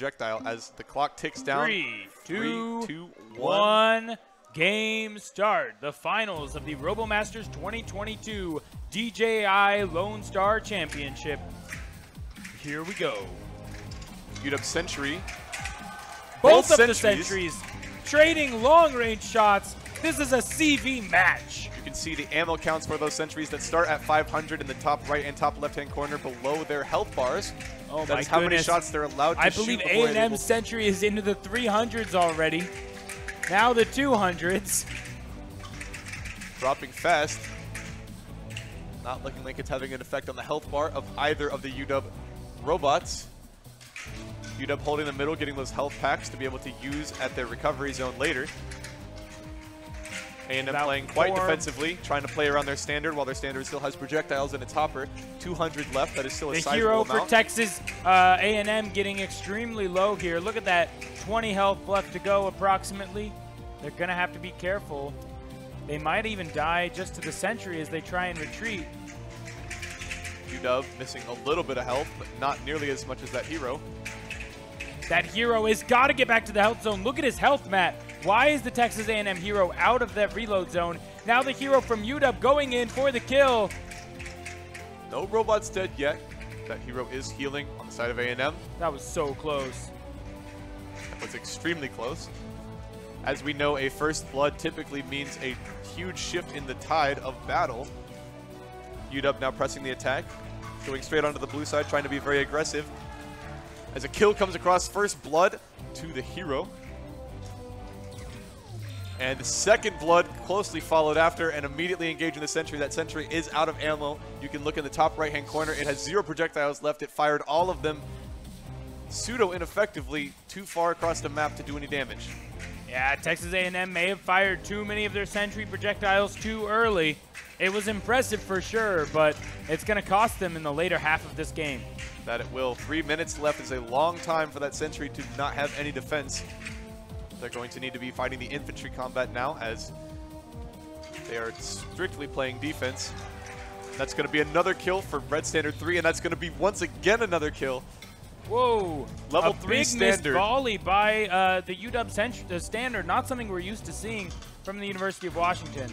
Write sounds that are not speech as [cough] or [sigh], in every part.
projectile as the clock ticks down. Three, two, Three, two, one. one. Game start. The finals of the RoboMasters 2022 DJI Lone Star Championship. Here we go. UW Sentry. Both, Both of the sentries. sentries trading long-range shots. This is a CV match. See the ammo counts for those sentries that start at 500 in the top right and top left-hand corner below their health bars. Oh That my is how many shots they're allowed to I believe A&M Sentry is into the 300s already. Now the 200s. dropping fast. Not looking like it's having an effect on the health bar of either of the UW robots. UW holding the middle, getting those health packs to be able to use at their recovery zone later. A&M playing quite four. defensively, trying to play around their standard while their standard still has projectiles in its hopper. 200 left, that is still a The hero for. Texas uh, A&M getting extremely low here. Look at that, 20 health left to go approximately. They're going to have to be careful. They might even die just to the Sentry as they try and retreat. UW missing a little bit of health, but not nearly as much as that hero. That hero has got to get back to the health zone. Look at his health, Matt. Why is the Texas A&M hero out of that reload zone? Now the hero from UW going in for the kill. No robots dead yet. That hero is healing on the side of A&M. That was so close. That was extremely close. As we know, a first blood typically means a huge shift in the tide of battle. UW now pressing the attack, going straight onto the blue side, trying to be very aggressive. As a kill comes across, first blood to the hero. And the second blood closely followed after and immediately engaging the sentry. That sentry is out of ammo. You can look in the top right hand corner. It has zero projectiles left. It fired all of them pseudo ineffectively too far across the map to do any damage. Yeah, Texas A&M may have fired too many of their Sentry projectiles too early. It was impressive for sure, but it's going to cost them in the later half of this game. That it will. Three minutes left is a long time for that sentry to not have any defense. They're going to need to be fighting the infantry combat now as they are strictly playing defense. That's going to be another kill for Red Standard 3, and that's going to be once again another kill. Whoa! Level a three big standard. missed volley by uh, the UW the standard. Not something we're used to seeing from the University of Washington.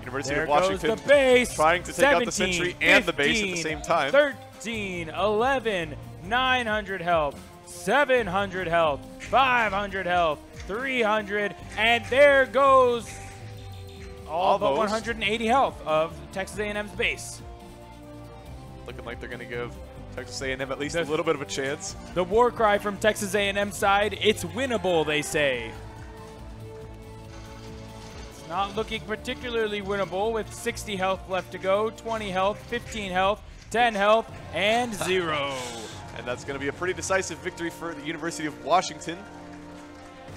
University There of Washington goes the base. trying to take out the 17, sentry and the base at the same time. 13, 11, 900 health, 700 health, 500 health, 300, and there goes all but 180 health of Texas A&M's base. Looking like they're going to give Texas A&M at least The- a little bit of a chance. The war cry from Texas A&M side, it's winnable, they say. It's not looking particularly winnable with 60 health left to go, 20 health, 15 health, 10 health, and [laughs] zero. And that's going to be a pretty decisive victory for the University of Washington.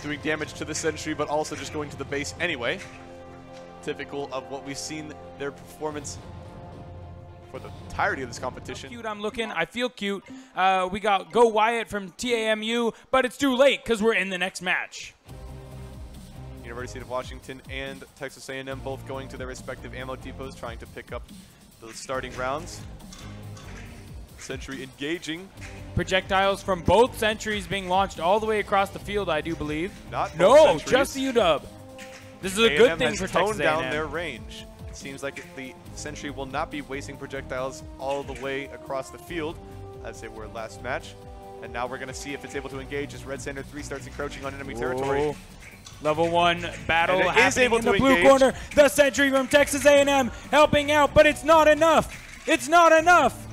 Doing damage to the sentry, but also just going to the base anyway. Typical of what we've seen their performance for the entirety of this competition. cute I'm looking. I feel cute. Uh, we got Go Wyatt from TAMU, but it's too late because we're in the next match. University of Washington and Texas A&M both going to their respective ammo depots, trying to pick up the starting rounds. Sentry engaging. Projectiles from both sentries being launched all the way across the field, I do believe. Not no, sentries. just the UW. This is a A&M good thing has for toned Texas down their range. It seems like the Sentry will not be wasting projectiles all the way across the field as they were last match. And now we're going to see if it's able to engage as Red Standard 3 starts encroaching on enemy territory. Level one battle And it is happening able in the blue engage. corner. The sentry from Texas A&M helping out, but it's not enough. It's not enough.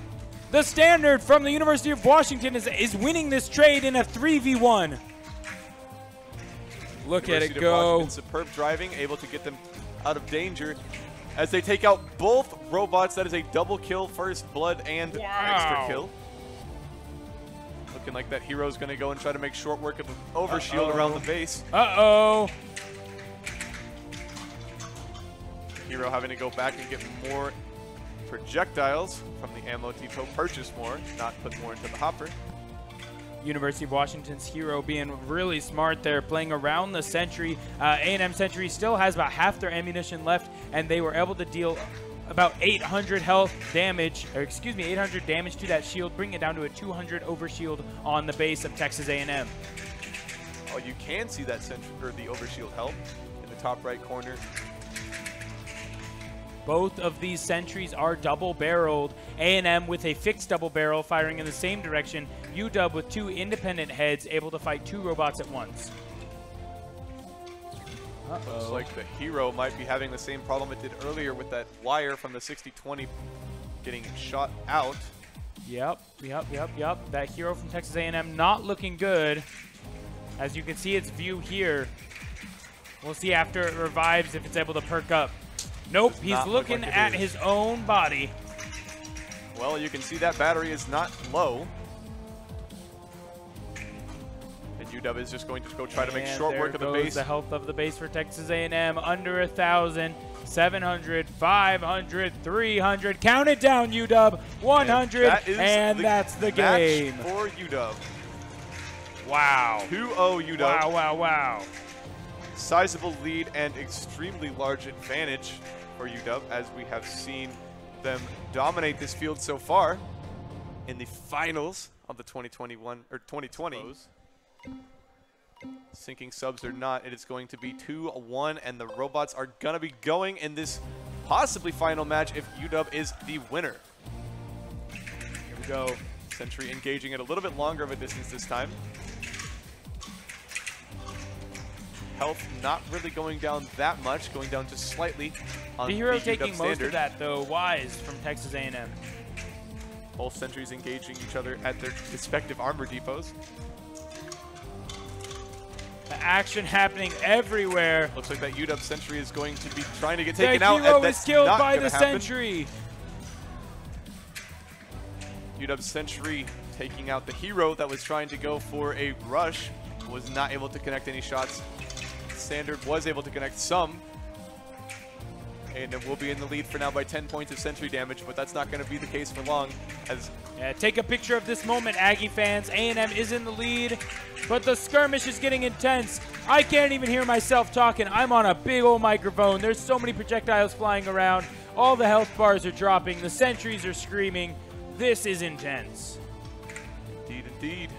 The standard from the University of Washington is, is winning this trade in a 3v1. Look at it go. Washington, superb driving, able to get them out of danger as they take out both robots. That is a double kill, first blood, and Wow. extra kill. Looking like that hero's going to go and try to make short work of the overshield Uh-oh. around the base. Uh-oh. Hero having to go back and get more projectiles from the ammo depot, purchase more, not put more into the hopper. University of Washington's hero being really smart there, playing around the Sentry. Uh, A&M Sentry still has about half their ammunition left, and they were able to deal about 800 health damage, or excuse me, 800 damage to that shield, bringing it down to a 200 over shield on the base of Texas A&M. Oh, you can see that sentry or the overshield help in the top right corner. Both of these sentries are double-barreled. A&M with a fixed double barrel firing in the same direction. UW with two independent heads able to fight two robots at once. Looks like the hero might be having the same problem it did earlier with that wire from the 60-20 getting shot out. Yep, yep, yep, yep. That hero from Texas A&M not looking good. As you can see its view here. We'll see after it revives if it's able to perk up. Nope, he's not look looking like at is. his own body. Well, you can see that battery is not low. And UW is just going to go try to make short work of the base. the health of the base for Texas A&M. Under a 1,000, 700, 500, 300. Count it down, UW. 100, and, that and the that's the game. for UW. Wow. 2-0 UW. Wow, wow, wow. Sizable lead and extremely large advantage for UW as we have seen them dominate this field so far in the finals of the 2021 or 2020. Sinking subs or not, it is going to be 2-1 and the robots are going to be going in this possibly final match if UW is the winner. Here we go. Sentry engaging at a little bit longer of a distance this time. Health not really going down that much, going down just slightly on The hero taking most standard. of that, though, Wise from Texas A&M. Both sentries engaging each other at their respective armor depots. The action happening everywhere. Looks like that UW sentry is going to be trying to get The taken out. hero and is killed by the happen. sentry. UW sentry taking out the hero that was trying to go for a rush. Was not able to connect any shots. Standard was able to connect some. And it will be in the lead for now by 10 points of sentry damage, but that's not going to be the case for long as Yeah, take a picture of this moment, Aggie fans. A&M is in the lead, but the skirmish is getting intense. I can't even hear myself talking. I'm on a big old microphone. There's so many projectiles flying around. All the health bars are dropping. The sentries are screaming. This is intense. indeed, indeed.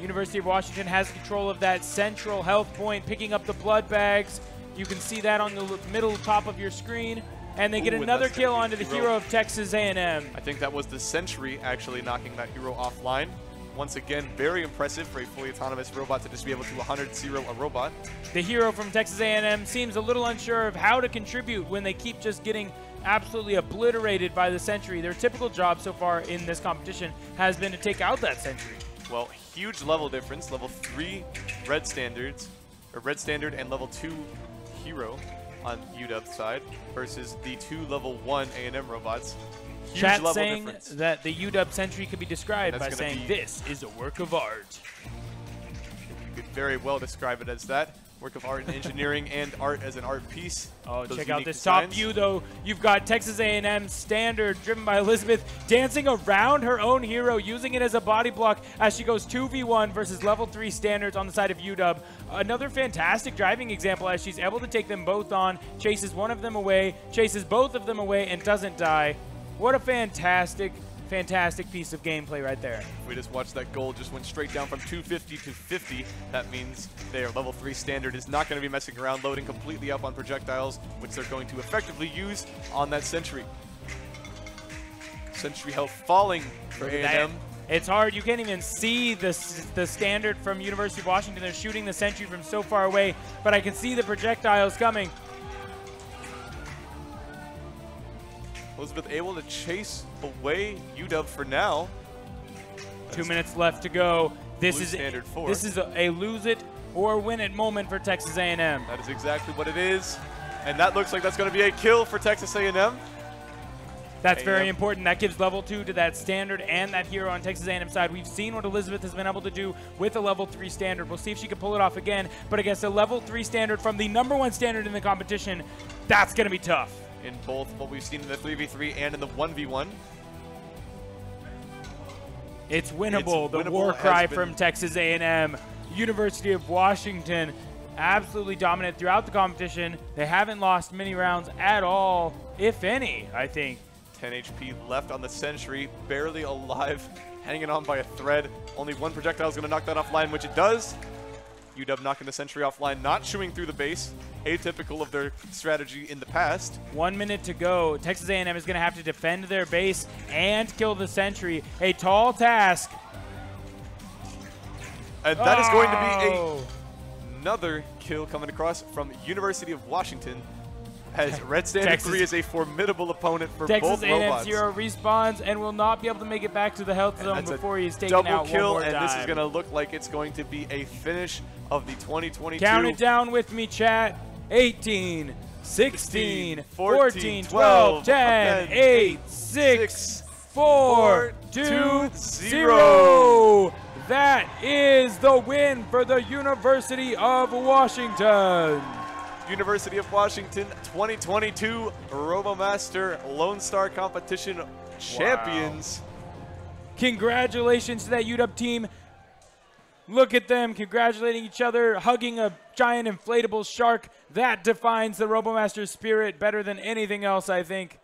University of Washington has control of that central health point, picking up the blood bags. You can see that on the middle top of your screen. And they get Ooh, and another kill onto the hero. hero of Texas A&M. I think that was the Sentry actually knocking that hero offline. Once again, very impressive for a fully autonomous robot to just be able to 100-0 a robot. The hero from Texas A&M seems a little unsure of how to contribute when they keep just getting absolutely obliterated by the Sentry. Their typical job so far in this competition has been to take out that Sentry. Well, huge level difference. Level 3 red standards, or red standard and level 2 hero on UW's side versus the two level 1 A&M robots. Huge Chat level saying difference. that the UW Sentry could be described by saying this is a work of art. You could very well describe it as that. Work of art and engineering and art as an art piece. Oh, Those check out this top designs. view, though. You've got Texas A&M standard, driven by Elizabeth, dancing around her own hero, using it as a body block as she goes 2v1 versus level 3 standards on the side of UW. Another fantastic driving example as she's able to take them both on, chases one of them away, chases both of them away, and doesn't die. What a fantastic, fantastic piece of gameplay right there. We just watched that goal just went straight down from 250 to 50. That means their level 3 standard is not going to be messing around, loading completely up on projectiles, which they're going to effectively use on that Sentry. Sentry health falling for Look A&M. It's hard. You can't even see the, the standard from University of Washington. They're shooting the sentry from so far away, but I can see the projectiles coming. Elizabeth able to chase away UW for now. Two minutes left to go. This is standard four. this is a, a lose it or win it moment for Texas A&M. That is exactly what it is. And that looks like that's going to be a kill for Texas A&M. That's very important. That gives level two to that standard and that hero on Texas A&M side. We've seen what Elizabeth has been able to do with a level three standard. We'll see if she can pull it off again. But against a level three standard from the number one standard in the competition, that's going to be tough. In both what we've seen in the 3v3 and in the 1v1. It's winnable. It's the winnable war cry from Texas A&M, University of Washington. absolutely dominant throughout the competition. They haven't lost many rounds at all, if any, I think. 10 HP left on the Sentry, barely alive, [laughs] hanging on by a thread. Only one projectile is going to knock that offline, which it does. UW knocking the Sentry offline, not chewing through the base, atypical of their strategy in the past. One minute to go. Texas A&M is going to have to defend their base and kill the Sentry. A tall task. And that oh. is going to be Oh. another kill coming across from University of Washington. As Red Standard Texas- 3 is a formidable opponent for Texas both A&M robots. Zero respawns and will not be able to make it back to the health zone before he's taken double out kill, and this is time. going to look like it's going to be a finish of the 2022 Count it down with me, chat. 18, 16, 14, 14, 12, 10, 10, 8, 6, 4, 2, 2, 0. That is the win for the University of Washington. University of Washington 2022 RoboMaster Lone Star Competition champions. Congratulations to that UW team. Look at them congratulating each other, hugging a giant inflatable shark. That defines the RoboMaster spirit better than anything else, I think.